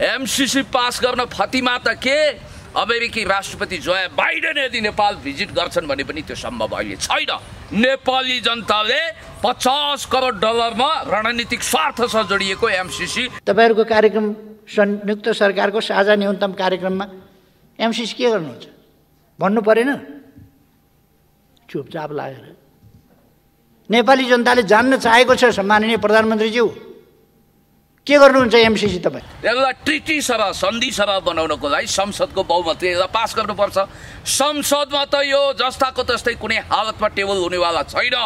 MCC pass गर्न फतिमा त के? अमेरिकी राष्ट्रपति जोया बाइडेन यदि नेपाल भिजिट गर्छन् भने पनि त्यो सम्भव अहिले छैन। नेपाली जनताले पचास करोड डलरमा रणनीतिक स्वार्थसँग जोडिएको एमसिसी तपाईँहरूको कार्यक्रम संयुक्त सरकारको साझा न्यूनतम कार्यक्रममा एमसिसी के गर्नुहुन्छ? भन्नु परेन। चुपचाप लागेर। नेपाली जनताले जान्न चाहेको छ सम्माननीय प्रधानमन्त्रीज्यू। के गर्नुहुन्छ एमसिसी तपाईँ? यसलाई ट्रिटी सरह सन्धि सरह बनाउनको लागि संसदको बहुमत यसलाई पास गर्नुपर्छ। संसदमा त यो जस्ताको तस्तै कुनै हालतमा टेबल हुनेवाला छैन।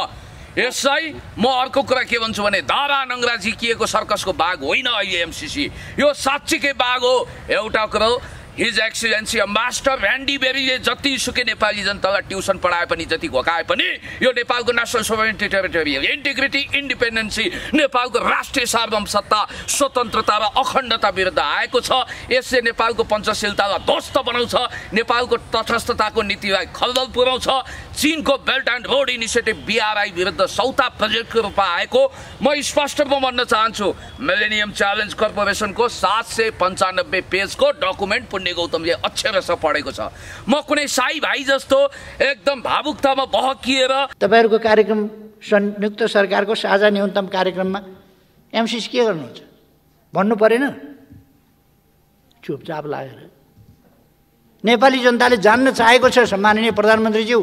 यसलाई म अर्को कुरा के भन्छु भने दारा नङ्ग्रा झिकिएको सर्कसको बाघ होइन अहिले एमसिसी यो साँच्चीकै बाघ हो। एउटा कुरो हिज एक्सिलेन्सी मास्टर ऱ्यान्डी बेरीले जतिसुकै नेपाली जनतालाई ट्युसन पढाए पनि जति घोकाए पनि यो नेपालको national sovereignty territorial integrity independency नेपालको राष्ट्रिय सार्वभौम सत्ता स्वतन्त्रता र अखण्डता विरुद्ध आएको छ। यसले नेपालको पञ्चशीलतालाई ध्वस्त बनाउँछ। नेपालको तटस्थताको नीतिलाई खलबल पुर्याउँछ। चिनको belt and road initiative BRI विरुद्ध सौता प्रोजेक्टको रूपमा आएको। म स्पष्ट रूपमा भन्न चाहन्छु मिलेनियम च्यालेन्ज कर्पोरेसनको सात सय पन्चानब्बे पेजको डकुमेन्ट पुण्य गौतमले अक्षरशः पढेको छ। म कुनै साई भाइ जस्तो एकदम भावुकतामा बहकिएर तपाईँहरूको कार्यक्रम संयुक्त सरकारको साझा न्यूनतम कार्यक्रममा एमसिसी के गर्नुहुन्छ? भन्नु परेन? चुपचाप लागेर। नेपाली जनताले जान्न चाहेको छ सम्माननीय प्रधानमन्त्रीज्यू।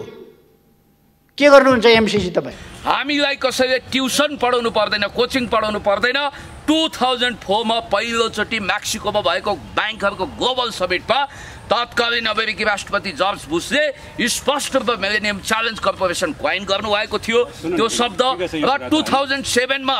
के गर्नुहुन्छ एमसिसी तपाईँ? हामीलाई कसैले ट्युसन पढाउनु पर्दैन कोचिङ पढाउनु पर्दैन। टु थाउजन्ड फोरमा पहिलोचोटि मेक्सिकोमा भएको ब्याङ्कहरूको ग्लोबल समिटमा तत्कालीन अमेरिकी राष्ट्रपति जर्ज बुसले स्पष्ट रूपमा मिलेनियम च्यालेन्ज कर्पोरेसन क्वाइन गर्नुभएको थियो। त्यो शब्द र टु थाउजन्ड सेभेनमा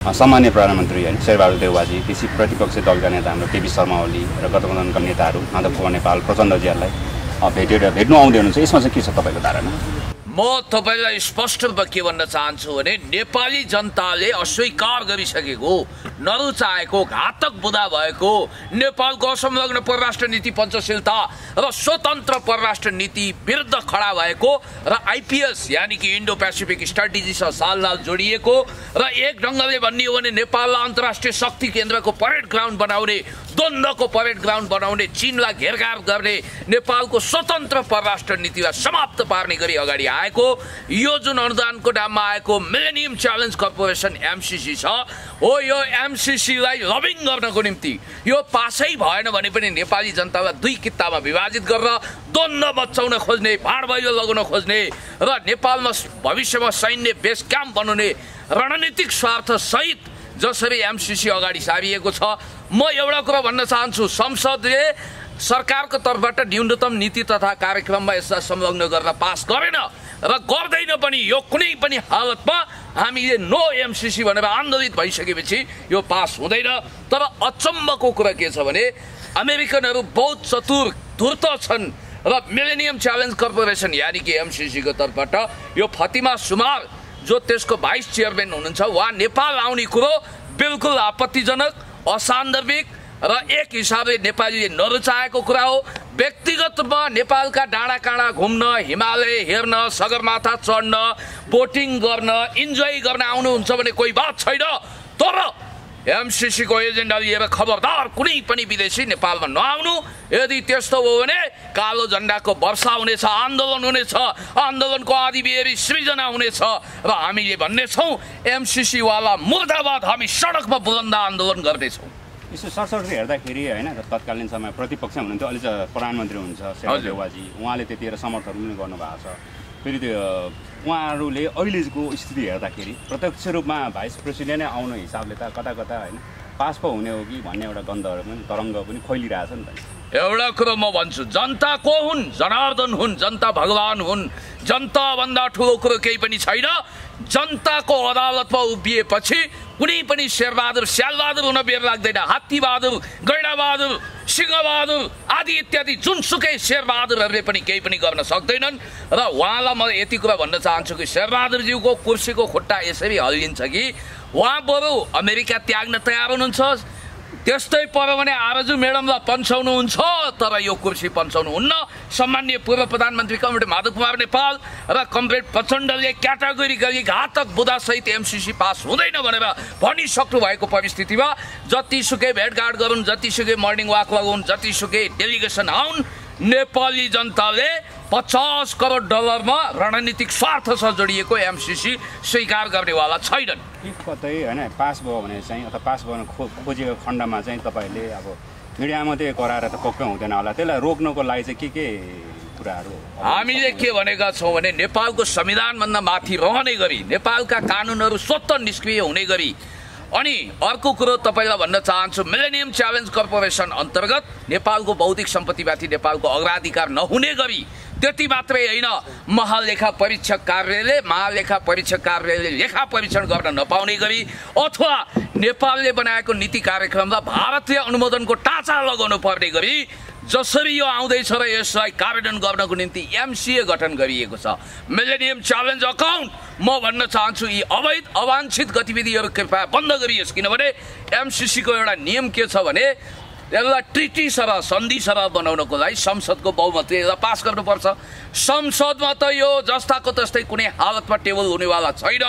सामान्य प्रधानमन्त्री होइन शेरबहादुर देउवाजी त्यसै प्रतिपक्षी दलका नेता हाम्रो केपी शर्मा ओली र गठबन्धनका नेताहरू माधव कुमार नेपाल प्रचण्डजीहरूलाई भेटेर भेट्नु आउँदै हुनुहुन्छ। यसमा चाहिँ के छ तपाईँको धारणा? म तपाईँलाई स्पष्ट रूपमा के भन्न चाहन्छु भने नेपाली जनताले अस्वीकार गरिसकेको नरुचाएको घातक बुधा भएको नेपालको असंलग्न परराष्ट्र नीति पञ्चशीलता र स्वतन्त्र परराष्ट्र नीति विरुद्ध खडा भएको र आइपिएस यानि कि इन्डो पेसिफिक स्ट्राटेजीसँग साललाल जोडिएको र एक ढङ्गले भन्ने हो भने नेपाललाई अन्तर्राष्ट्रिय शक्ति केन्द्रको परेड ग्राउन्ड बनाउने द्वन्द्वको परेड ग्राउन्ड बनाउने चिनलाई घेरघार गर्ने नेपालको स्वतन्त्र परराष्ट्र नीतिलाई समाप्त पार्ने गरी अगाडि आएको यो जुन अनुदानको नाममा आएको मिलेनियम च्यालेन्ज कर्पोरेसन एमसिसी छ हो यो एमसिसीलाई लबिङ गर्नको निम्ति यो पासै भएन भने पनि नेपाली जनतालाई दुई किताबमा विभाजित गरेर द्वन्द्व बचाउन खोज्ने भाँडभैलो लगाउन खोज्ने र नेपालमा भविष्यमा सैन्य बेस क्याम्प बनाउने रणनीतिक स्वार्थ सहित जसरी एमसिसी अगाडि सारिएको छ। म एउटा कुरा भन्न चाहन्छु संसदले सरकारको तर्फबाट न्यूनतम नीति तथा कार्यक्रममा यसलाई संलग्न गरेर पास गरेन र गर्दैन पनि यो कुनै पनि हालतमा हामीले नो एमसिसी भनेर आन्दोलित भइसकेपछि यो पास हुँदैन। तर अचम्मको कुरा के छ भने अमेरिकनहरू बहुत चतुर धूर्त छन् र मिलेनियम च्यालेन्ज कर्पोरेसन यानि कि एमसिसीको तर्फबाट यो फतिमा सुमार जो त्यसको भाइस चेयरम्यान हुनुहुन्छ उहाँ नेपाल आउने कुरो बिल्कुल आपत्तिजनक असान्दर्भिक र एक हिसाबले नेपालीले नरुचाएको कुरा हो। व्यक्तिगत रूपमा नेपालका डाँडा काँडा घुम्न हिमालय हेर्न सगरमाथा चढ्न बोटिङ गर्न इन्जोय गर्न आउनुहुन्छ भने कोही बात छैन। तर एमसिसीको एजेन्डा लिएर खबरदार कुनै पनि विदेशी नेपालमा नआउनु यदि त्यस्तो हो भने कालो झन्डाको वर्षा हुनेछ आन्दोलन हुनेछ आन्दोलनको आदिबेरी सृजना हुनेछ। र हामीले भन्नेछौँ एमसिसीवाला मुर्दाबाद हामी सडकमा बुलन्द आन्दोलन गर्नेछौँ। यसो सरसर्ती हेर्दाखेरि होइन तत्कालीन समय प्रतिपक्ष हुनुहुन्थ्यो अहिले चाहिँ प्रधानमन्त्री हुनुहुन्छ शेरबहादुर देउवाजी उहाँले त्यतिखेर समर्थन पनि गर्नुभएको छ। फेरि त्यो उहाँहरूले अहिलेको स्थिति हेर्दाखेरि प्रत्यक्ष रूपमा भाइस प्रेसिडेन्ट नै आउनु हिसाबले त कता कता होइन पास पो हुने हो कि भन्ने एउटा गन्धहरू पनि तरङ्ग पनि फैलिरहेछ नि त। एउटा कुरो म भन्छु जनता को हुन्? जनार्दन हुन्? जनता भगवान् हुन्? जनताभन्दा ठुलो कुरो केही पनि छैन। जनताको अदालतमा उभिएपछि कुनै पनि शेरबहादुर स्यालबहादुर हुन बेर लाग्दैन हात्तीबहादुर गैडाबहादुर सिंहबहादुर आदि इत्यादि जुनसुकै शेरबहादुरहरूले पनि केही पनि गर्न सक्दैनन् र उहाँलाई म यति कुरा भन्न चाहन्छु कि शेरबहादुरज्यूको कुर्सीको खुट्टा यसरी हल्लिन्छ कि उहाँ बरु अमेरिका त्याग्न तयार हुनुहुन्छ त्यस्तै पऱ्यो भने आरजु म्याडमलाई पन्छाउनुहुन्छ तर यो कुर्सी पन्छाउनु हुन्न सम्मान्य पूर्व प्रधानमन्त्री कमरेड माधव कुमार नेपाल र कमरेड प्रचण्डले क्याटागोरी गरी घातक बुदासहित एमसिसी पास हुँदैन भनेर भनिसक्नु भएको परिस्थितिमा जतिसुकै भेटघाट गरून् जतिसुकै मर्निङ वाक लगाउन् जतिसुकै डेलिगेसन आउन् नेपाली जनताले पचास करोड डलरमा रणनीतिक स्वार्थसँग जोडिएको एमसिसी स्वीकार गर्नेवाला छैनन्। कतै होइन पास भयो भने चाहिँ अथवा पास गर्न खो खोजेको खण्डमा चाहिँ तपाईँहरूले अब मिडिया मात्रै कराएर त पक्कै हुँदैन होला। त्यसलाई रोक्नको लागि चाहिँ के के कुराहरू हामीले के भनेका छौँ भने नेपालको संविधानभन्दा माथि रहने गरी नेपालका कानुनहरू स्वतः निष्क्रिय हुने गरी अनि अर्को कुरो तपाईँलाई भन्न चाहन्छु मिलेनियम च्यालेन्ज कर्पोरेसन अन्तर्गत नेपालको बौद्धिक सम्पत्तिमाथि नेपालको अग्राधिकार नहुने गरी त्यति मात्रै होइन महालेखा परीक्षक कार्यालयले महालेखा परीक्षक कार्यालयले लेखा परीक्षण गर्न नपाउने गरी अथवा नेपालले बनाएको नीति कार्यक्रमलाई भारतीय अनुमोदनको टाँचा लगाउनु पर्ने गरी जसरी यो आउँदैछ र यसलाई कार्यान्वयन गर्नको निम्ति एमसिए गठन गरिएको छ। मिलेनियम च्यालेन्ज अकाउन्ट म भन्न चाहन्छु यी अवैध अवाञ्छित गतिविधिहरू कृपया बन्द गरियोस्। किनभने एमसिसीको एउटा नियम के छ भने यसलाई ट्रिटी सरह सन्धि सरह बनाउनको लागि संसदको बहुमतले यसलाई पास गर्नुपर्छ। संसदमा त यो जस्ताको तस्तै कुनै हालतमा टेबल हुनेवाला छैन।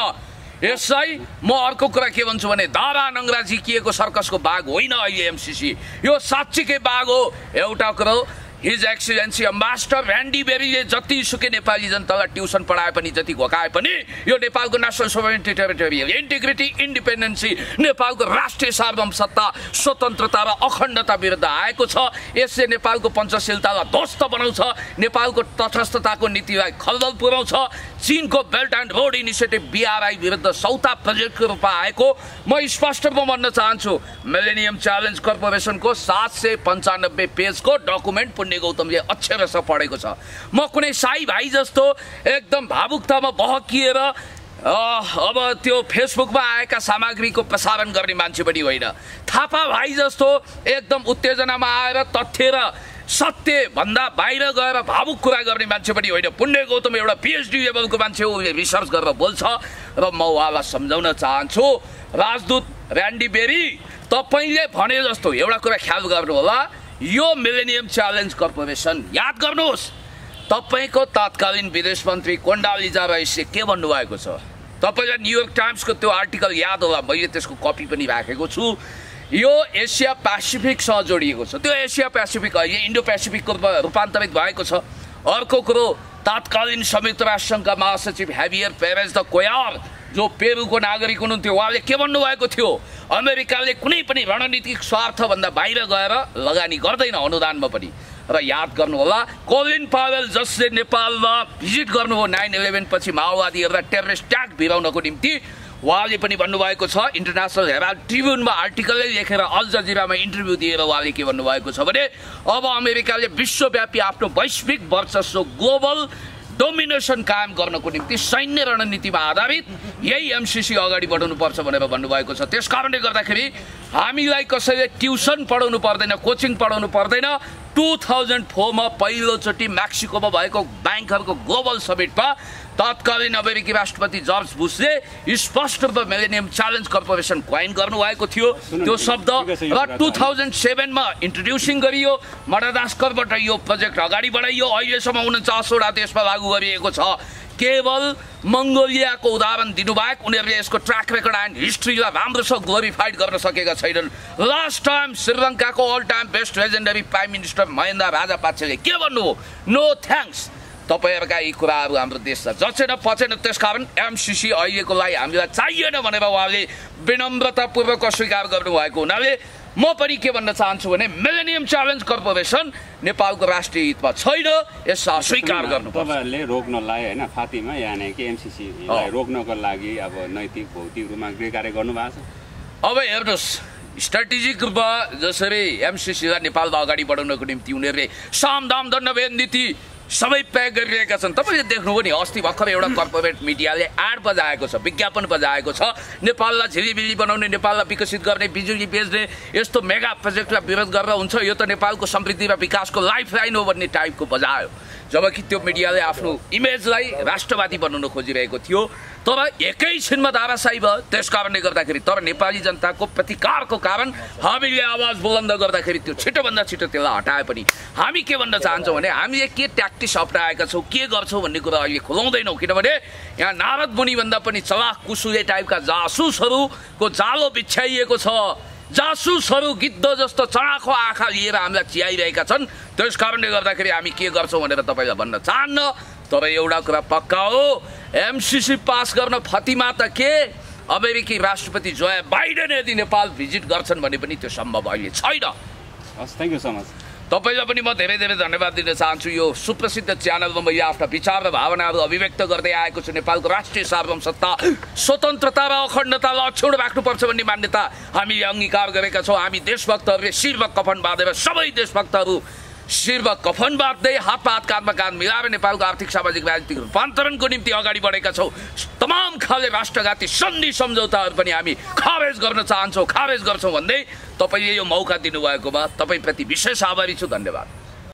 यसलाई म अर्को कुरा के भन्छु भने दारा नङ्ग्रा झिकिएको सर्कसको बाघ होइन अहिले एमसिसी यो साँच्चीकै बाघ हो एउटा कुरो। हिज एक्सिलेन्सी अम्बासडर ऱ्यान्डी बेरीले जतिसुकै नेपाली जनतालाई ट्युसन पढाए पनि जति घोकाए पनि यो नेपालको national sovereignty territorial integrity independency नेपालको राष्ट्रिय सार्वभौम सत्ता स्वतन्त्रता र अखण्डता विरुद्ध आएको छ। यसले नेपालको पञ्चशीलतालाई ध्वस्त बनाउँछ नेपालको तटस्थताको नीतिलाई खलदल पुर्याउँछ चिनको belt and road initiative BRI विरुद्ध सौता प्रोजेक्टको रूपमा आएको। म स्पष्ट रूपमा भन्न चाहन्छु मिलेनियम च्यालेन्ज कर्पोरेसनको सात सय पन्चानब्बे पेजको डकुमेन्ट पुण्य गौतमले अक्षरशः पढेको छ। म कुनै साई भाइ जस्तो एकदम भावुकतामा बहकिएर अब त्यो फेसबुकमा आएका सामग्रीको प्रसारण गर्ने मान्छे पनि होइन। थापा भाइ जस्तो एकदम उत्तेजनामा आएर तथ्य र सत्य भन्दा बाहिर गएर भावुक कुरा गर्ने मान्छे पनि होइन। पुण्य गौतम एउटा पिएचडी लेभलको मान्छे हो रिसर्च गरेर बोल्छ। र म उहाँलाई सम्झाउन चाहन्छु राजदूत ऱ्यान्डी बेरी तपाईँले भने जस्तो एउटा कुरा ख्याल गर्नु होला यो मिलेनियम च्यालेन्ज कर्पोरेसन याद गर्नुहोस् तपाईँको तत्कालीन विदेश मन्त्री कोन्डालिजा रैसले के भन्नुभएको छ? तपाईँलाई न्युयोर्क टाइम्सको त्यो आर्टिकल याद होला मैले त्यसको कपी पनि राखेको छु। यो एसिया पेसिफिकसँग जोडिएको छ। त्यो एसिया पेसिफिक अहिले इन्डो पेसिफिकको रूपान्तरित भएको छ। अर्को कुरो तत्कालीन संयुक्त राष्ट्रसङ्घका महासचिव हेभियर पेरेज द कोयार जो पेरुको नागरिक हुनुहुन्थ्यो उहाँले के भन्नुभएको थियो? अमेरिकाले कुनै पनि रणनीतिक स्वार्थभन्दा बाहिर गएर लगानी गर्दैन अनुदानमा पनि। र याद गर्नुहोला कोलिन पावेल जसले नेपालमा भिजिट गर्नुभयो नाइन इलेभेन पछि माओवादीहरूलाई टेररिस्ट ट्याग भिराउनको निम्ति। उहाँले पनि भन्नुभएको छ इन्टरनेसनल हेराल्ड ट्रिब्युनमा आर्टिकलै लेखेर अल जजिरामा इन्टरभ्यू दिएर उहाँले के भन्नुभएको छ भने अब अमेरिकाले विश्वव्यापी आफ्नो वैश्विक वर्चस्व ग्लोबल डोमिनेसन कायम गर्नको निम्ति सैन्य रणनीतिमा आधारित यही एमसिसी अगाडि बढाउनुपर्छ भनेर भन्नुभएको छ। त्यस कारणले गर्दाखेरि हामीलाई कसैले ट्युसन पढाउनु पर्दैन कोचिङ पढाउनु पर्दैन। टु थाउजन्ड फोरमा पहिलोचोटि मेक्सिकोमा भएको ब्याङ्कहरूको ग्लोबल समिटमा तत्कालीन अमेरिकी राष्ट्रपति जर्ज बुसले स्पष्ट रूपमा मिलेनियम च्यालेन्ज कर्पोरेसन क्वाइन गर्नुभएको थियो। त्यो शब्द र टु थाउजन्ड सेभेनमा इन्ट्रोड्युसिङ गरियो। मडादास्करबाट यो प्रोजेक्ट अगाडि बढाइयो। अहिलेसम्म उन्चासवटा देशमा लागू गरिएको छ। केवल मङ्गोलियाको उदाहरण दिनुबाहेक उनीहरूले यसको ट्र्याक रेकर्ड एन्ड हिस्ट्रीलाई राम्रोसँग ग्लोरिफाइड गर्न सकेका छैनन्। लास्ट टाइम श्रीलङ्काको all time best legendary prime minister Mahendra राजापाक्षेले के भन्नुभयो? नो थ्याङ्क्स तपाईँहरूका यी कुराहरू हाम्रो देशलाई जचेन पचेन त्यसकारण एमसिसी अहिलेको लागि हामीलाई चाहिएन भनेर उहाँले विनम्रतापूर्वक अस्वीकार गर्नुभएको हुनाले म पनि के भन्न चाहन्छु भने मिलेनियम च्यालेन्ज कर्पोरेसन नेपालको राष्ट्रिय हितमा छैन यसलाई अस्वीकार गर्नु तपाईँहरूले रोक्नलाई होइन फातिमा यानि कि एमसिसीलाई रोक्नको लागि अब नैतिक भौतिक रूपमा गृह कार्य गर्नुभएको छ। अब हेर्नुहोस् स्ट्राटेजिक रूपमा जसरी एमसिसीलाई नेपालमा अगाडि बढाउनको निम्ति उनीहरूले सामदाम दण्डभेद नीति सबै प्रयोग गरिरहेका छन्। तपाईँले देख्नुभयो नि अस्ति भर्खर एउटा कर्पोरेट मिडियाले एड बजाएको छ विज्ञापन बजाएको छ। नेपाललाई झिलिबिली बनाउने नेपाललाई विकसित गर्ने बिजुली बेच्ने यस्तो मेगा प्रोजेक्टलाई विरोध गरेर हुन्छ यो त नेपालको समृद्धि र विकासको लाइफ लाइन हो भन्ने टाइपको बजायो। जबकि त्यो मिडियाले आफ्नो इमेजलाई राष्ट्रवादी बनाउन खोजिरहेको थियो तर एकैछिनमा धाराशाही भयो त्यस कारणले गर्दाखेरि तर नेपाली जनताको प्रतिकारको कारण हामीले आवाज बुलन्द गर्दाखेरि त्यो छिटोभन्दा छिटो त्यसलाई हटाए पनि। हामी के भन्न चाहन्छौँ भने हामीले के ट्याक्टिस अप्नाएका छौँ के गर्छौँ भन्ने कुरा अहिले खुलाउँदैनौँ किनभने यहाँ नारद मुनिभन्दा पनि चलाक कुसुले टाइपका जासुसहरूको जालो बिछ्याइएको छ। जासुसहरू गिद्ध जस्तो चढाको आँखा लिएर हामीलाई चियाइरहेका छन्। त्यस कारणले गर्दाखेरि हामी के गर्छौँ भनेर तपाईँलाई भन्न चाहन्न। तर एउटा कुरा पक्का हो एमसिसी पास गर्न फतिमा त के? अमेरिकी राष्ट्रपति जोया बाइडेन यदि नेपाल भिजिट गर्छन् भने पनि त्यो सम्भव अहिले छैन। थ्याङ्क यू सो मच तपाईँलाई पनि म धेरै धेरै धन्यवाद दिन चाहन्छु। यो सुप्रसिद्ध च्यानलमा मैले आफ्ना विचार र भावनाहरू अभिव्यक्त गर्दै आएको छु। नेपालको राष्ट्रिय सार्वभौम सत्ता स्वतन्त्रता र अखण्डतालाई अक्षुण राख्नुपर्छ भन्ने मान्यता हामीले अङ्गीकार गरेका छौँ। हामी देशभक्तहरूले शिरमा कफन बाँधेर सबै देशभक्तहरू शिरमा कफन बाँध्दै हात काँधमा काँध मिलाएर नेपालको आर्थिक सामाजिक राजनीतिक रूपान्तरणको निम्ति अगाडि बढेका छौँ। तमाम खाले राष्ट्रघाती सन्धि सम्झौताहरू पनि हामी खारेज गर्न चाहन्छौँ खारेज गर्छौँ भन्दै तपाईँले यो मौका दिनुभएकोमा तपाईँप्रति विशेष आभारी छु धन्यवाद।